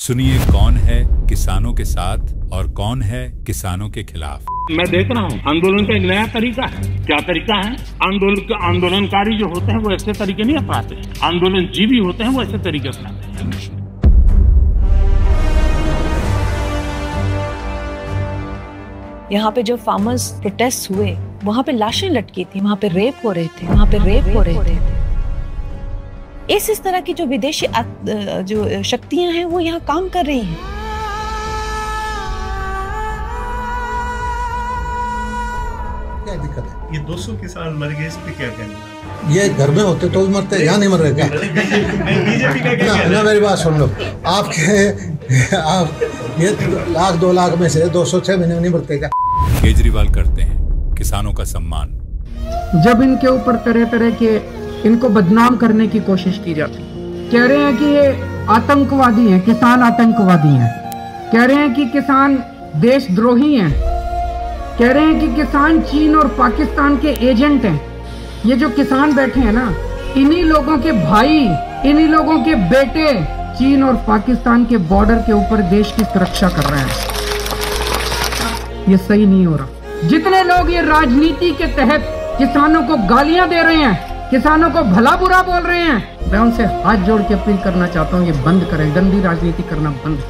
सुनिए कौन है किसानों के साथ और कौन है किसानों के खिलाफ। मैं देख रहा हूँ आंदोलन का एक नया तरीका है। क्या तरीका है? आंदोलन आंदोलनकारी जो होते हैं वो ऐसे तरीके नहीं अपनाते। आंदोलन जीवी होते हैं वो ऐसे तरीके अपनाते हैं। यहाँ पे जो फार्मर्स प्रोटेस्ट हुए वहाँ पे लाशें लटकी थी वहाँ पे रेप हो रहे थे वहाँ पे रेप हो रहे थे। इस इस तरह की जो विदेशी जो शक्तियाँ हैं वो यहाँ काम कर रही हैं। क्या दिक्कत है? ये 200 किसान मर गए इस पे क्या कहना ये घर में होते तो भी मरते यहाँ नहीं मर रहे क्या? बीजेपी का क्या ना, ना मेरी बात सुन लो। आपके आप ये लाख दो लाख में से दो सौ छह महीने में नहीं मरते क्या? केजरीवाल करते हैं किसानों का सम्मान। जब इनके ऊपर तरह तरह के इनको बदनाम करने की कोशिश की जाती कह रहे हैं कि ये आतंकवादी हैं, किसान आतंकवादी हैं। कह रहे हैं कि किसान देशद्रोही हैं। कह रहे हैं कि किसान चीन और पाकिस्तान के एजेंट हैं। ये जो किसान बैठे हैं ना, इन्हीं लोगों के भाई, इन्हीं लोगों के बेटे चीन और पाकिस्तान के बॉर्डर के ऊपर देश की सुरक्षा कर रहे हैं। ये सही नहीं हो रहा। जितने लोग ये राजनीति के तहत किसानों को गालियाँ दे रहे हैं किसानों को भला बुरा बोल रहे हैं। मैं उनसे हाथ जोड़ के अपील करना चाहता हूँ, ये बंद करें। गंदी राजनीति करना बंद